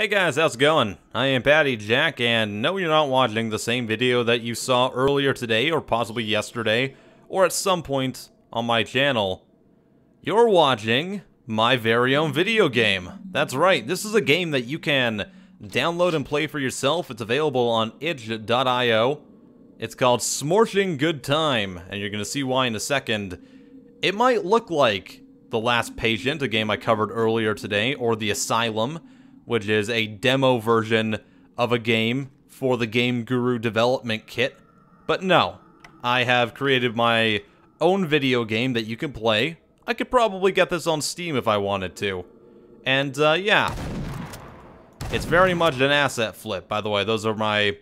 Hey guys, how's it going? I am Patty Jack, and no, you're not watching the same video that you saw earlier today, or possibly yesterday, or at some point on my channel. You're watching my very own video game. That's right, this is a game that you can download and play for yourself. It's available on itch.io. It's called Smorshing Good Time, and you're going to see why in a second. It might look like The Last Patient, a game I covered earlier today, or The Asylum, which is a demo version of a game for the Game Guru development kit. But no, I have created my own video game that you can play. I could probably get this on Steam if I wanted to. And, uh, yeah. It's very much an asset flip, by the way. Those are my...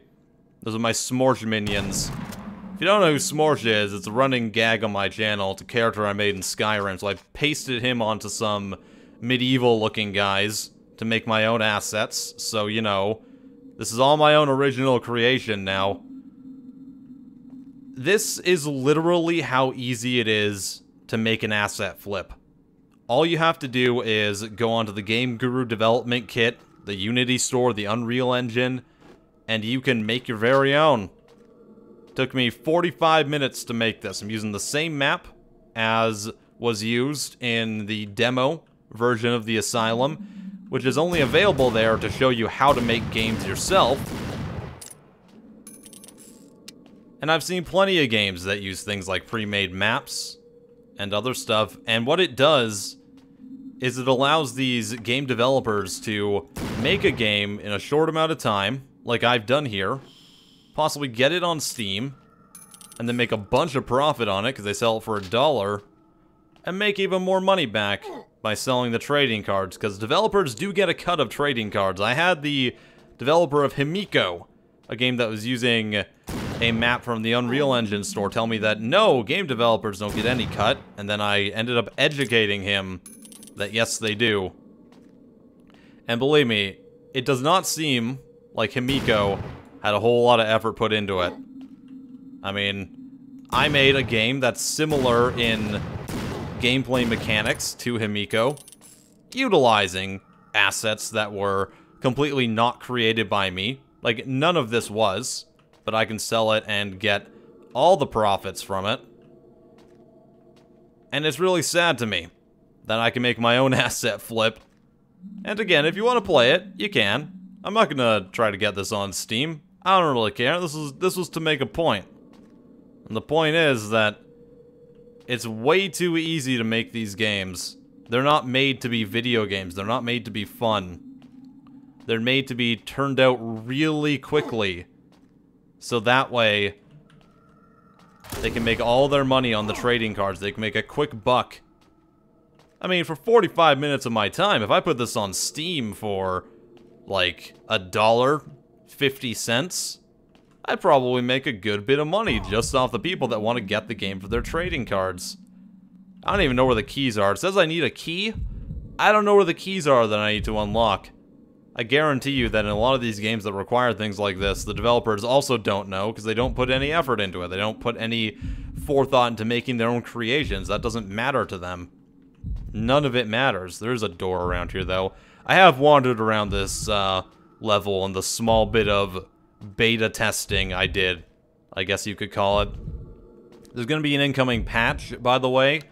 Those are my Smorsh minions. If you don't know who Smorsh is, it's a running gag on my channel. It's a character I made in Skyrim, so I pasted him onto some medieval-looking guys to make my own assets, so, you know, this is all my own original creation now. This is literally how easy it is to make an asset flip. All you have to do is go onto the Game Guru development kit, the Unity store, the Unreal Engine, and you can make your very own. Took me 45 minutes to make this. I'm using the same map as was used in the demo version of the Asylum, which is only available there to show you how to make games yourself. And I've seen plenty of games that use things like pre-made maps and other stuff, and what it does is it allows these game developers to make a game in a short amount of time, like I've done here, possibly get it on Steam, and then make a bunch of profit on it because they sell it for a dollar, and make even more money back by selling the trading cards, because developers do get a cut of trading cards. I had the developer of Himiko, a game that was using a map from the Unreal Engine store, tell me that no, game developers don't get any cut, and then I ended up educating him that yes, they do. And believe me, it does not seem like Himiko had a whole lot of effort put into it. I mean, I made a game that's similar in gameplay mechanics to Himiko, utilizing assets that were completely not created by me. Like, none of this was, but I can sell it and get all the profits from it. And it's really sad to me that I can make my own asset flip. And again, if you want to play it, you can. I'm not gonna try to get this on Steam. I don't really care. This was this was to make a point. And the point is that it's way too easy to make these games. They're not made to be video games. They're not made to be fun. They're made to be turned out really quickly. So that way, they can make all their money on the trading cards. They can make a quick buck. I mean, for 45 minutes of my time, if I put this on Steam for, like, a dollar, 50 cents, I'd probably make a good bit of money just off the people that want to get the game for their trading cards. I don't even know where the keys are. It says I need a key. I don't know where the keys are that I need to unlock. I guarantee you that in a lot of these games that require things like this, the developers also don't know because they don't put any effort into it. They don't put any forethought into making their own creations. That doesn't matter to them. None of it matters. There's a door around here, though. I have wandered around this uh, level and the small bit of beta testing I did, I guess you could call it. There's going to be an incoming patch, by the way.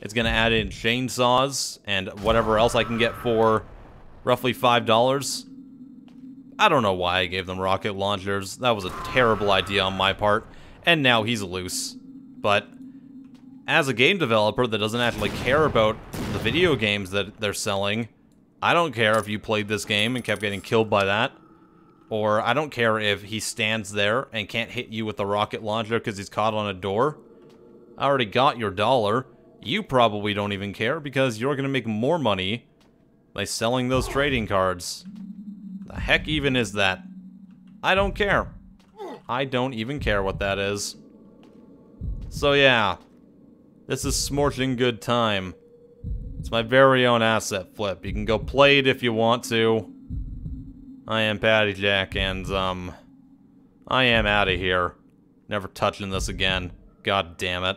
It's going to add in chainsaws and whatever else I can get for roughly $5. I don't know why I gave them rocket launchers. That was a terrible idea on my part. And now he's loose. But as a game developer that doesn't actually care about the video games that they're selling, I don't care if you played this game and kept getting killed by that. Or I don't care if he stands there and can't hit you with a rocket launcher because he's caught on a door. I already got your dollar. You probably don't even care because you're going to make more money by selling those trading cards. The heck even is that? I don't care. I don't even care what that is. So yeah, this is Smorshing Good Time. It's my very own asset flip. You can go play it if you want to. I am Patty Jack, and, um, I am out of here. Never touching this again. God damn it.